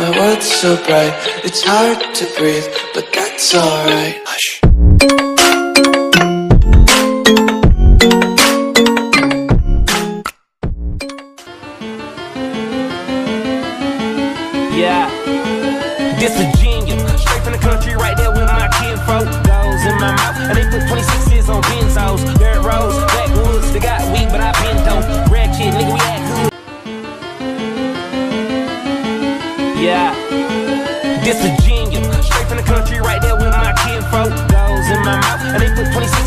My world's so bright, it's hard to breathe, but that's alright. Hush. Yeah, this a genius. Straight from the country, right there with my kinfolk. Goes in my mouth, and they put 26s Yeah, this a genius. Straight from the country, right there with my kinfolk. Goes in my mouth, and they put 26s